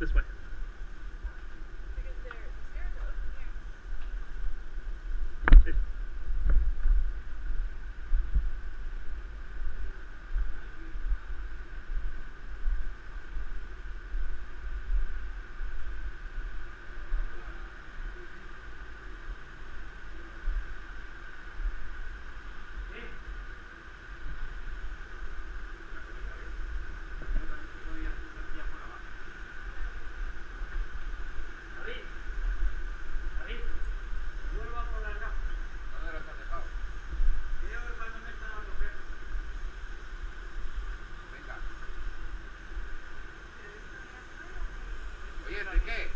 This way. decir de qué.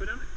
We'll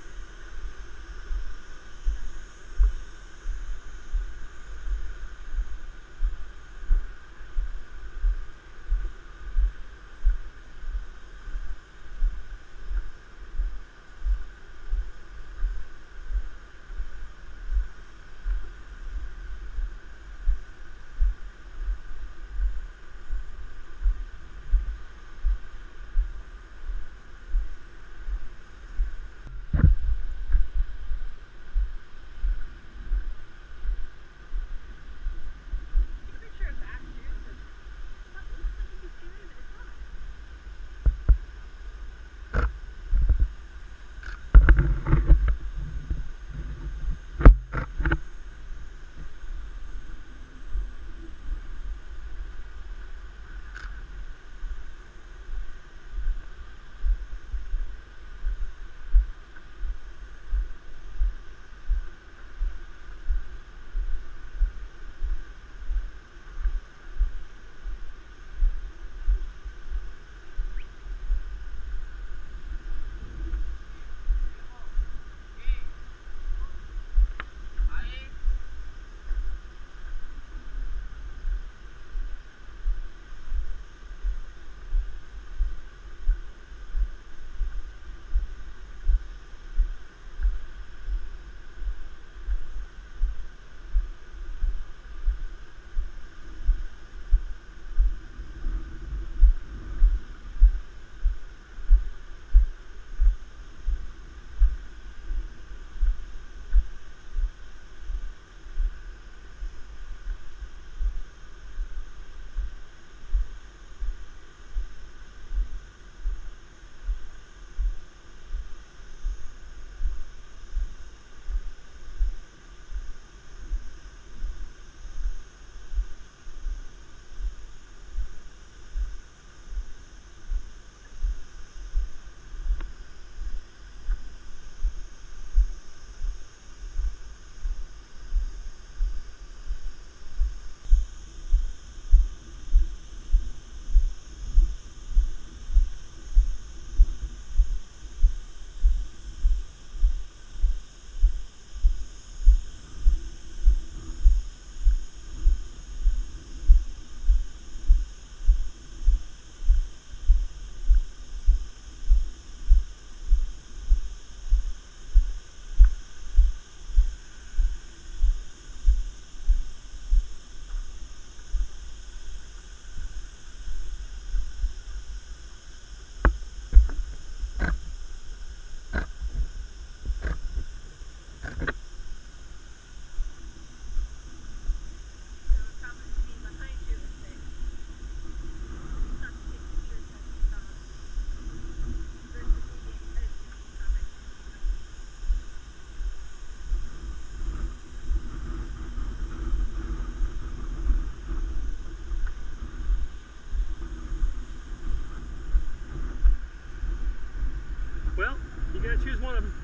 gotta choose one of them.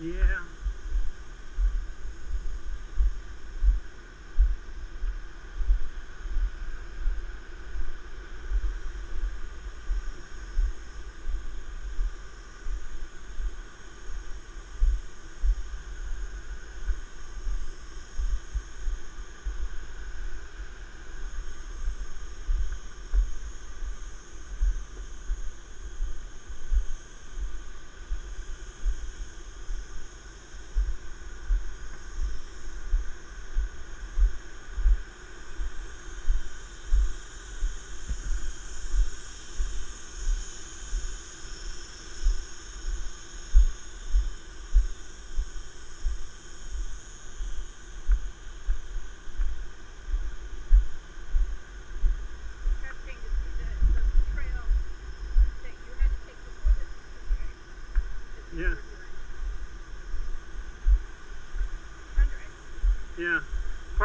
Yeah.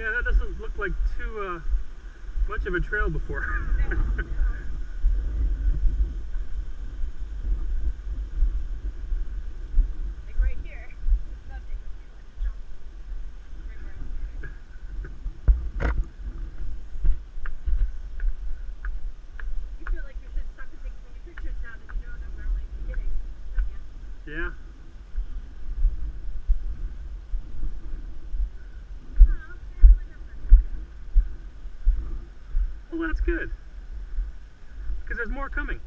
Yeah, that doesn't look like too uh, much of a trail before. that's good. Because there's more coming.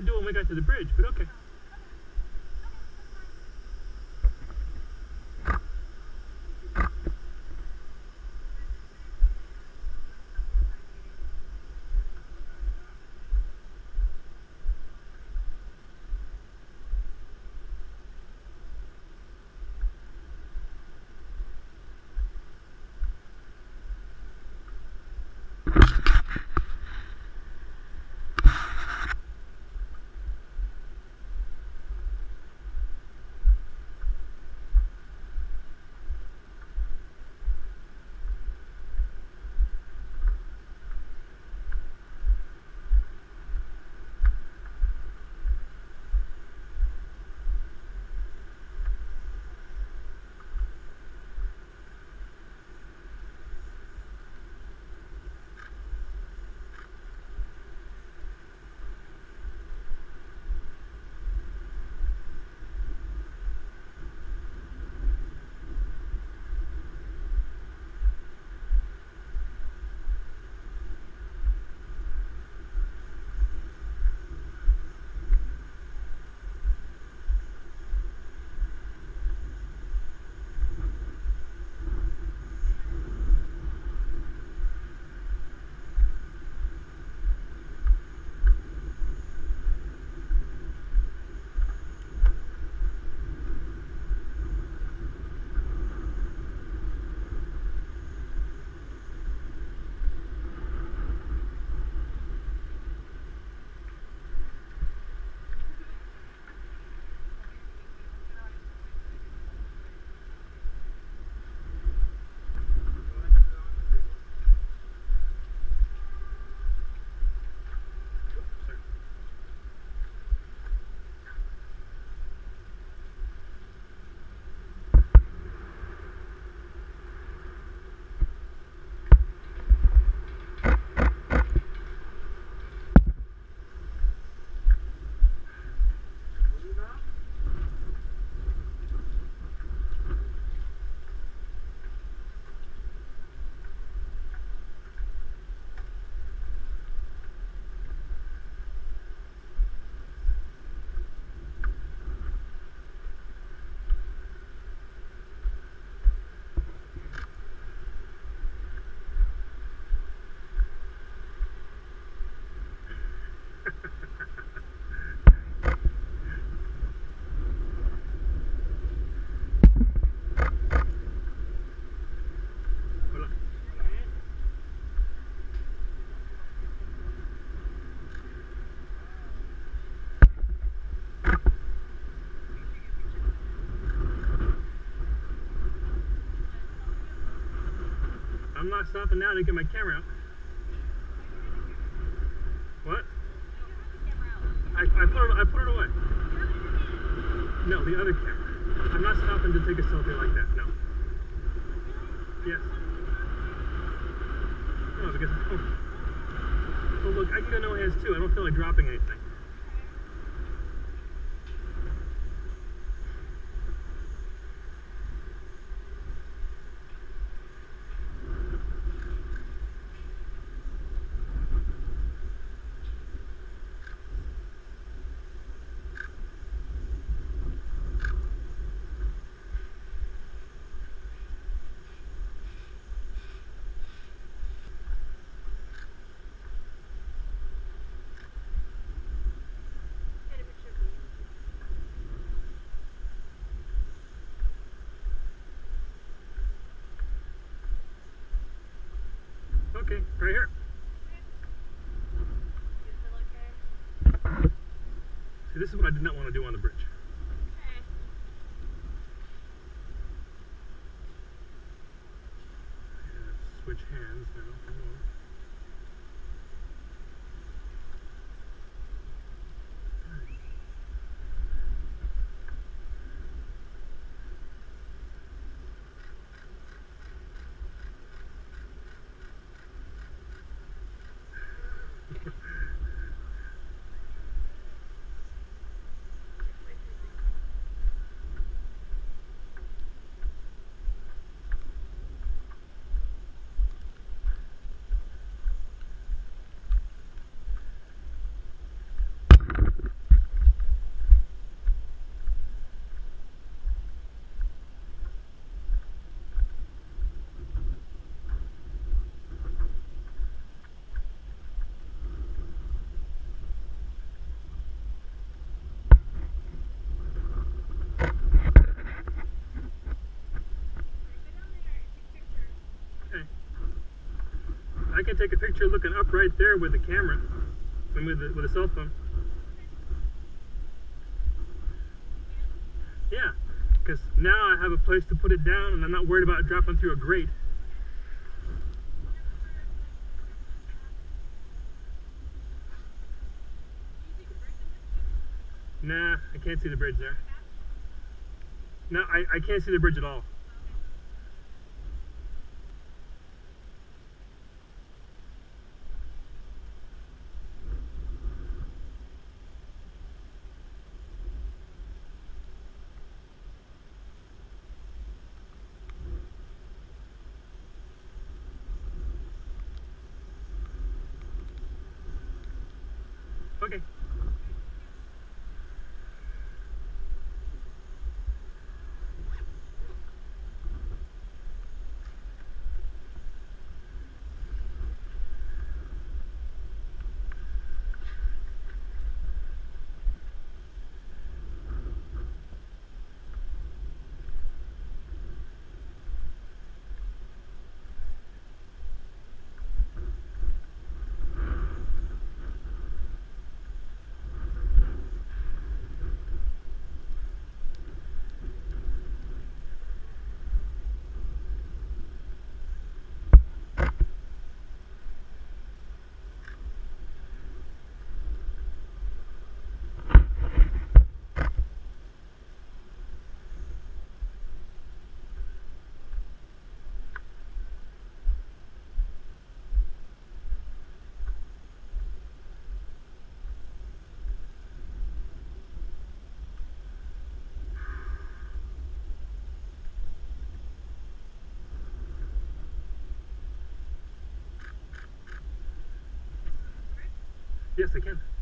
Do when we got to the bridge, but okay. I'm not stopping now to get my camera out. What? I, I put it I put it away. No, the other camera. I'm not stopping to take a selfie like that. No. Yes. No, because oh. Look, I can go no hands too. I don't feel like dropping anything. This is what I did not want to do on the bridge. Can take a picture looking up right there with the camera and with with a cell phone. Yeah, because now I have a place to put it down and I'm not worried about dropping through a grate. Nah, I can't see the bridge there. No, I, I can't see the bridge at all. Yes, I can.